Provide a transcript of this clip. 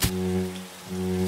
Mm-hmm.